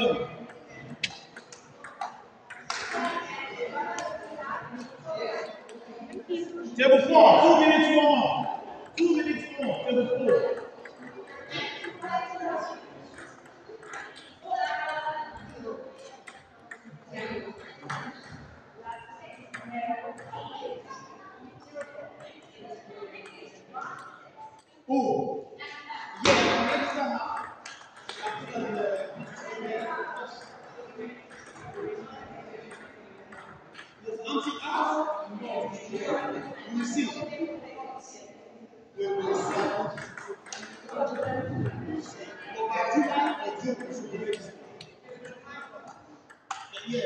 என்பதும் Yeah.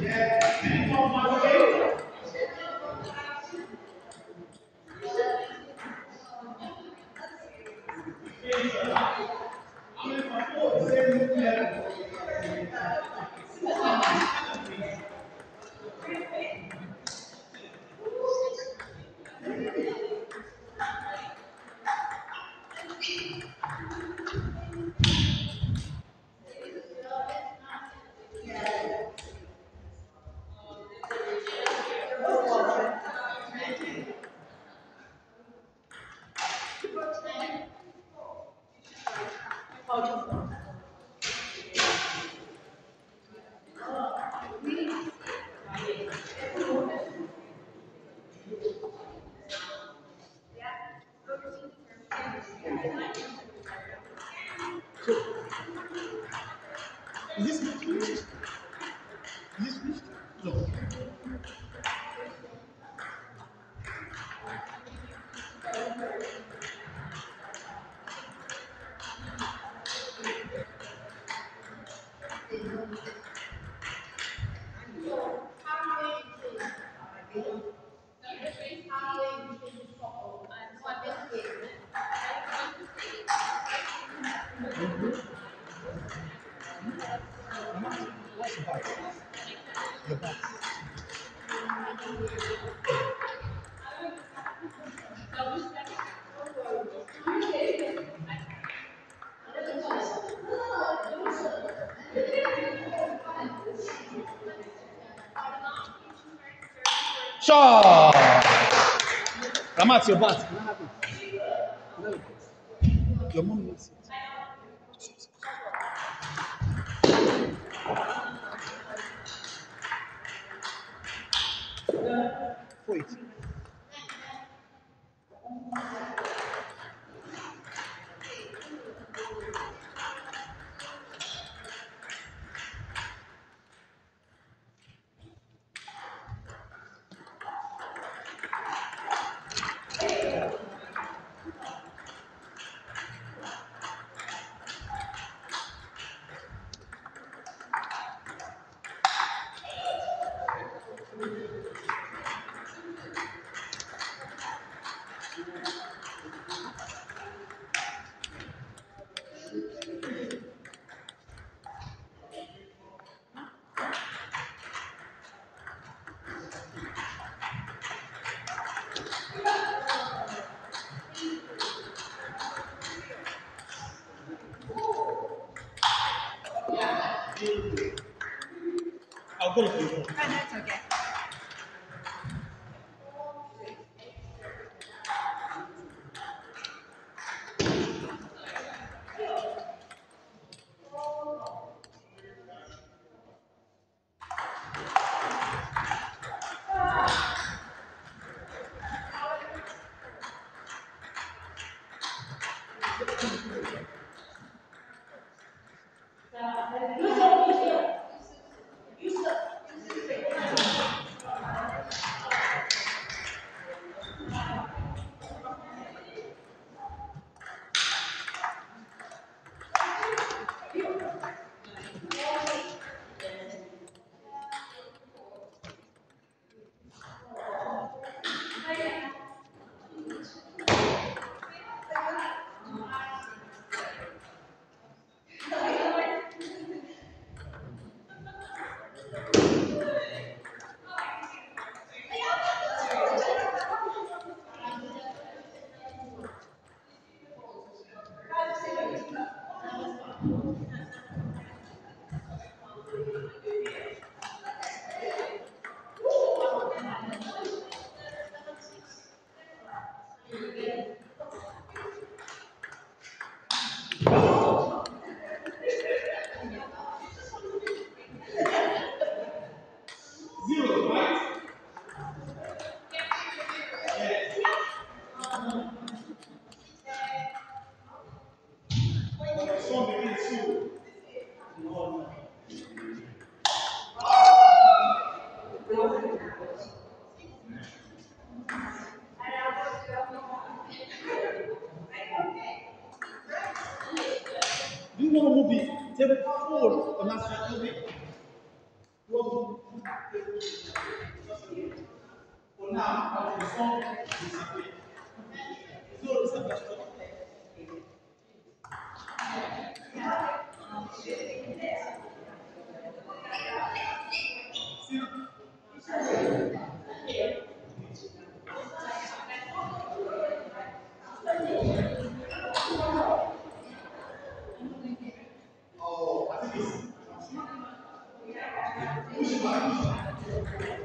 Yeah. É, Is Ciao! Ragazzi, basta. Chiamami la Foi. Abdul 啊，你说，你说对，热什么热？对，对，对，对，对，对，对，